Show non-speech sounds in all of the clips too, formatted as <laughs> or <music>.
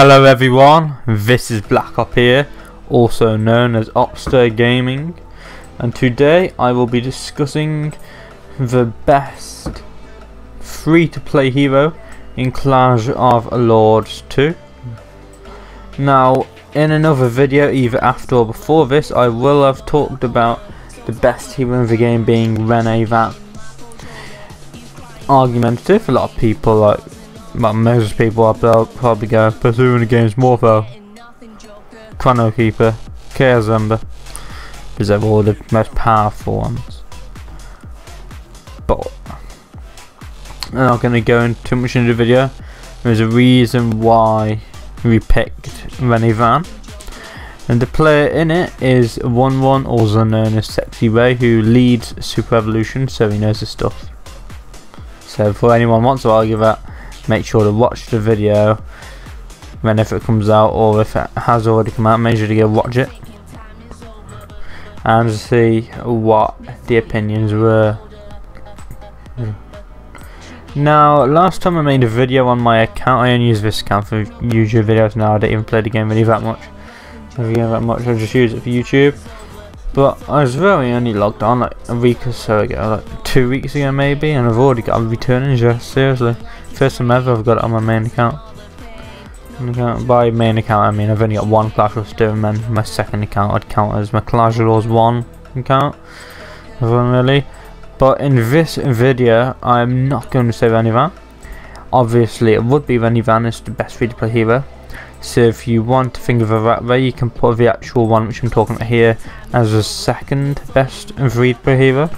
Hello everyone, this is Black Op here, also known as Opster Gaming, and today I will be discussing the best free-to-play hero in Clash of Lords 2. Now, in another video, either after or before this, I will have talked about the best hero in the game being Rene Van. Argumentative, a lot of people like well, most people will probably go, in the game's more though? Chrono Keeper, Chaos Ember, because they're all the most powerful ones. But I'm not going to go into too much into the video. There's a reason why we picked Rene Van. And the player in it is 1-1, also known as Sexy Ray, who leads Super Evolution, so he knows his stuff. So before anyone wants to argue that, make sure to watch the video whenever it comes out or if it has already come out make sure to go watch it and see what the opinions were. Now last time I made a video on my account I only use this account for YouTube videos now I don't even play the game really that much. That much I just use it for YouTube. But I was very only logged on like a week or so ago like two weeks ago maybe and I've already got a returning just seriously First time ever I've got it on my main account. By main account I mean I've only got one Clash of Steam and my second account I'd count as my Clash of Wars 1 account. Really. But in this video I'm not going to say Van. Obviously it would be Rene Van is the best free to play hero. So if you want to think of a that way you can put the actual one which I'm talking about here as the second best free to play hero.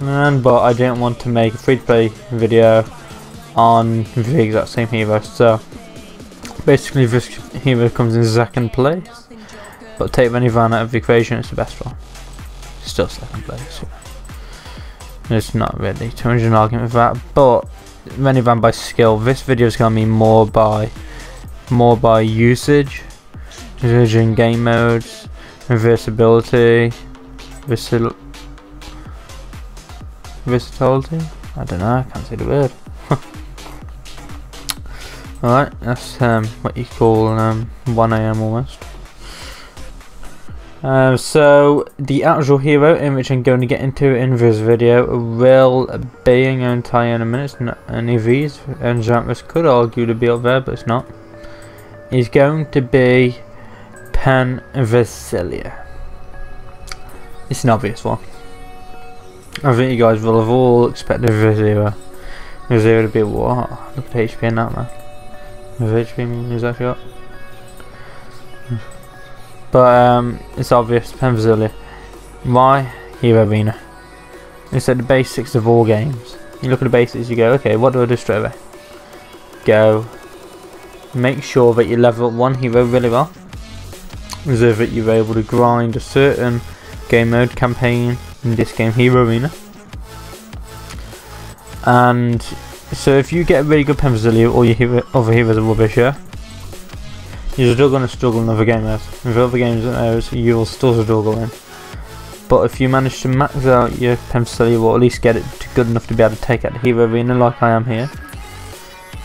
And but I didn't want to make a free to play video on the exact same hero. So basically this hero comes in second place. But take Rene Van out of the equation, it's the best one. Still second place. There's not really too much an argument with that. But Rene Van by skill. This video is gonna be more by more by usage. Usage in game modes, versatility. Versatility? I don't know, I can't say the word. Alright, that's um, what you call um, 1am almost. Um, so, the actual hero in which I'm going to get into in this video will be, tell you in a minute, any of these, and Enchantress could argue to be up there, but it's not. He's going to be Pen Vasilia. It's an obvious one. I think you guys will have all expected Vizira. Vizira to be what? Look at HP in that man. With HP actually up. But um, it's obvious, Penthesilea. Why? Hero Arena. It's at the basics of all games. You look at the basics, you go, okay, what do I do straight? Go. Make sure that you level up one hero really well. So that you're able to grind a certain game mode campaign, in this game, Hero Arena. And so if you get a really good Penthesilea, all your hero, other heroes are rubbish, yeah? You're still going to struggle in other games. With other games than those, you'll still struggle in. But if you manage to max out your Penthesilea, or at least get it good enough to be able to take out the Hero Arena like I am here,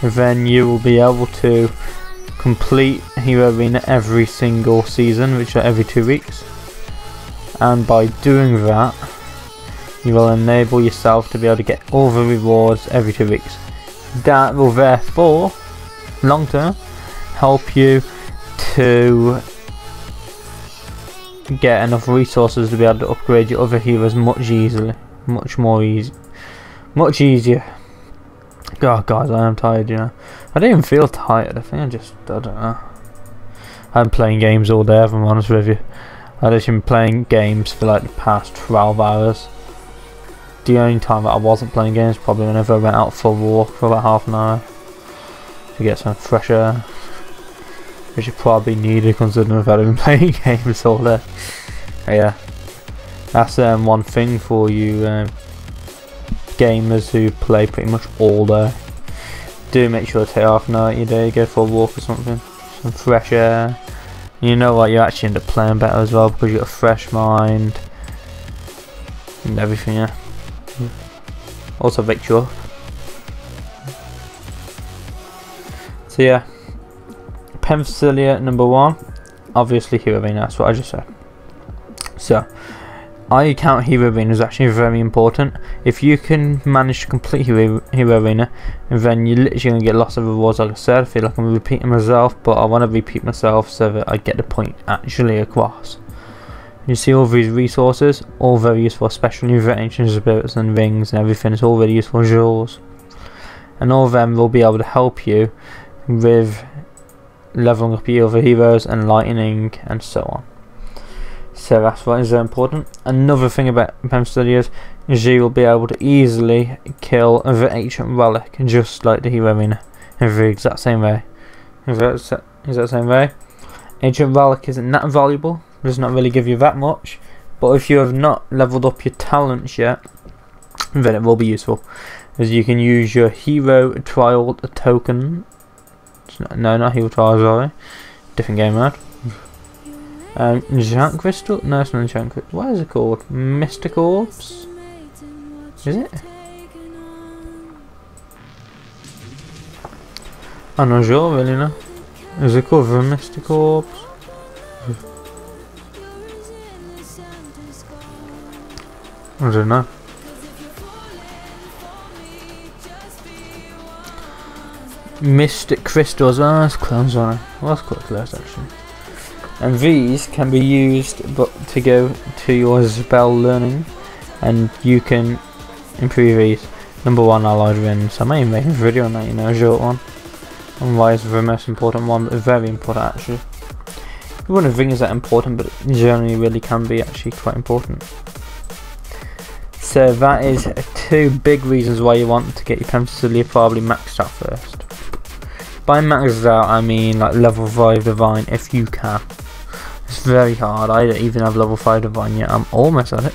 then you will be able to complete Hero Arena every single season, which are every two weeks. And by doing that, you will enable yourself to be able to get the rewards every two weeks. That will therefore, long term, help you to get enough resources to be able to upgrade your other heroes much easily, much more easy, much easier. God, guys, I am tired. You know, I don't even feel tired. I think I just, I don't know. I'm playing games all day. If I'm honest with you, I've just been playing games for like the past 12 hours the only time that I wasn't playing games probably whenever I went out for a walk for about half an hour to get some fresh air which you probably needed considering I've been <laughs> playing games all day. But yeah that's um, one thing for you um, gamers who play pretty much all day. Do make sure to take half an hour your day go for a walk or something some fresh air. You know what you actually end up playing better as well because you've got a fresh mind and everything yeah also victual. So yeah, Penthesilea number one, obviously Hero that's what I just said. So, I count Hero is actually very important. If you can manage to complete Hero, Hero then you're literally going to get lots of rewards. Like I said, I feel like I'm repeating myself, but I want to repeat myself so that I get the point actually across. You see all these resources, all very useful, especially for ancient spirits and rings and everything. It's all really useful jewels, and all of them will be able to help you with leveling up your other heroes and lightning and so on. So that's what is important. Another thing about Pem Studios is you will be able to easily kill the ancient relic just like the hero arena in the exact same way. Is that same way? Ancient relic isn't that valuable, does not really give you that much, but if you have not leveled up your talents yet, then it will be useful. As you can use your hero trial token no, not Heal Trials, sorry. Different game mode. Um, Enchant Crystal? No, it's not Enchant Crystal. What is it called? Mystic Orbs? Is it? I'm not sure really, no. Is it called the Mystic Orbs? I don't know. Mystic crystals. Oh, that's close on it. Well, that's quite close actually. And these can be used but to go to your spell learning and you can improve these. Number one allied wins. I may make a video on that, you know, a short one. And why is the most important one, but very important actually. You wouldn't think it's that important, but generally really can be actually quite important. So that is two big reasons why you want to get your Penthesilea probably maxed out first. By maxed out, I mean like level 5 Divine if you can. It's very hard. I don't even have level 5 Divine yet. I'm almost at it.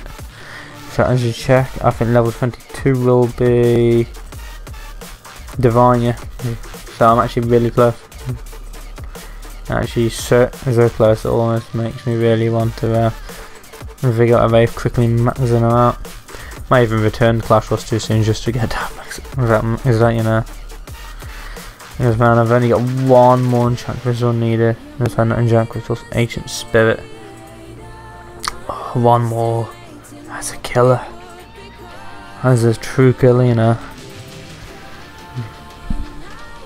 So as you check, I think level 22 will be Divine, yeah. So I'm actually really close. Actually, so, so close, it almost makes me really want to uh, figure out a way quickly maxing them out. Might even return Clash Royale too soon just to get that max. Is that, is that you know? Yes man, I've only got one more enchant crystal needed. Yes, not enchant crystals. Ancient spirit. Oh, one more. That's a killer. That's a true killer, you know.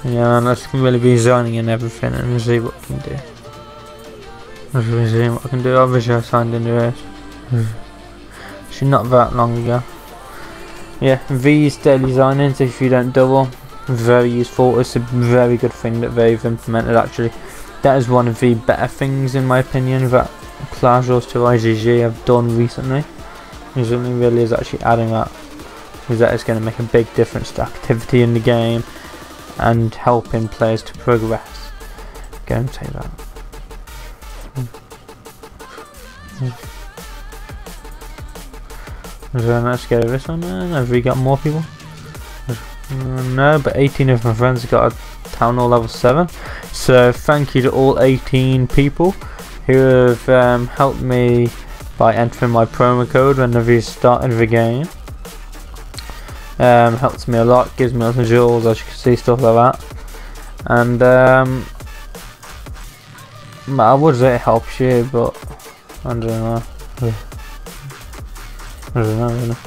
Yeah, man, let's really be zoning in everything and see what we can do. Let's see what I can do. Obviously, I signed into this. Actually, not that long ago. Yeah, these daily signings, if you don't double, very useful. It's a very good thing that they've implemented actually. That is one of the better things in my opinion that Royale to IGG have done recently. Recently really is actually adding that because that is going to make a big difference to activity in the game and helping players to progress. Go and say that. Hmm. Hmm. So let's go this one. Have we got more people? no, but 18 of my friends got a town hall level 7. So thank you to all 18 people who have um, helped me by entering my promo code whenever you started the game. Um, helps me a lot, gives me lots of jewels, as you can see, stuff like that. And um, I would say it helps you, but I don't know. I don't know.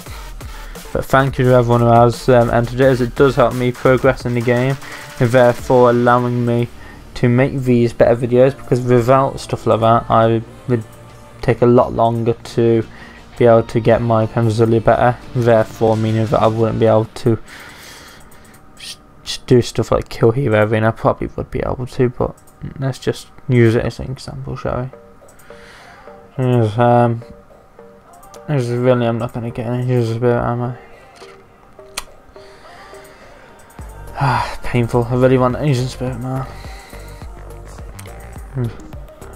But thank you to everyone who has um, entered it as it does help me progress in the game and therefore allowing me to make these better videos because without stuff like that I would take a lot longer to be able to get my Penthesilea better therefore meaning that I wouldn't be able to do stuff like kill hero and I probably would be able to but let's just use it as an example shall we um, there's really I'm not to get any users bit am I Ah, painful. I really want an ancient spirit man. Hmm.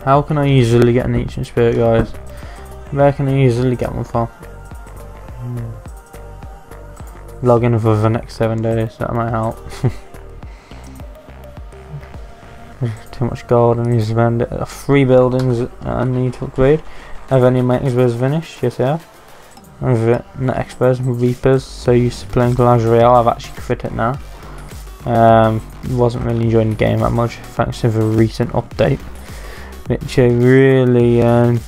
How can I easily get an ancient spirit, guys? Where can I easily get one from? Hmm. Log in for the next seven days. That might help. <laughs> Too much gold. I need to spend it. Three buildings I need to upgrade. Have any maintenance finished? Have. I've net experts and reapers. So used to playing Clash Royale. I've actually quit it now. Um, wasn't really enjoying the game that much thanks to the recent update, which I really um,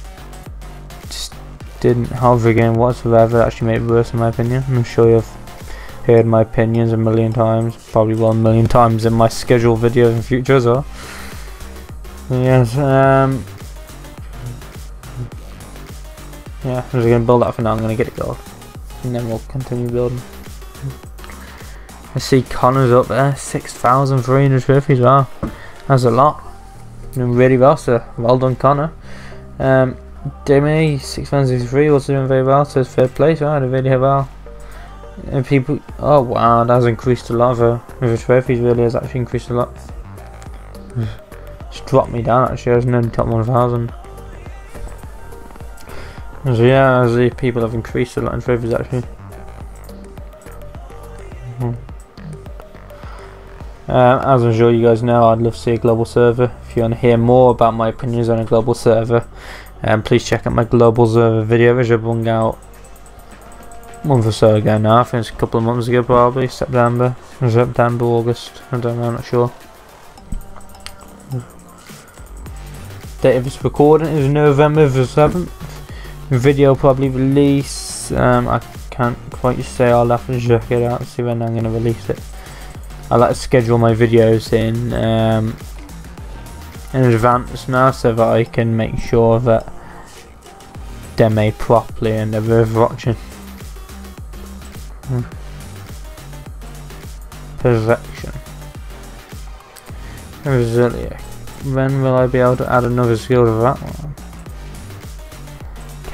just didn't have the game whatsoever. Actually, made it worse in my opinion. I'm sure you've heard my opinions a million times, probably one million times in my scheduled videos in future as well. Yes, um, yeah, I'm just gonna build that for now. I'm gonna get it gold, and then we'll continue building. I see Connor's up there, 6,300 trophies, wow. That's a lot. Doing really well, so well done, Connor. Um, Demi, 6,063, also doing very well, so third place, wow, did really well. And people, oh wow, that's increased a lot of uh, with the trophies, really has actually increased a lot. It's dropped me down actually, I was in top 1,000. So yeah, as the people have increased a lot in trophies actually. Mm -hmm. Uh, as I'm sure you guys know, I'd love to see a global server. If you want to hear more about my opinions on a global server, um, please check out my global server video which I brought out a month or so ago now. I think it's a couple of months ago probably, September, September, August, I don't know, I'm not sure. Date of this recording is November the 7th. Video probably release, um, I can't quite say, I'll have to check it out and see when I'm going to release it. I like to schedule my videos in um, in advance now so that I can make sure that they're made properly and they're worth watching. Hmm. Perfection. Resilient. When will I be able to add another skill to that one?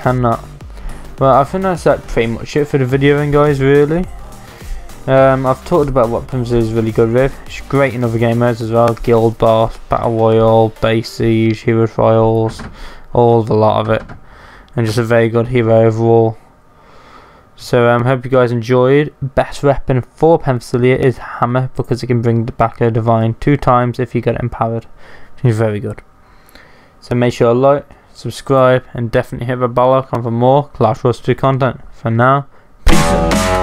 Cannot. Well, I think that's like pretty much it for the video then guys, really. Um, I've talked about what PUBG is really good with. It's great in other game modes as well. Guild Boss, Battle Royale, Base Siege, Hero Trials, all the lot of it. And just a very good hero overall. So I um, hope you guys enjoyed. Best weapon for Penthelia is Hammer because it can bring back a Divine two times if you get it empowered. Which is very good. So make sure to like, subscribe and definitely hit the bell icon for more Clash Royale 2 content. For now, peace out.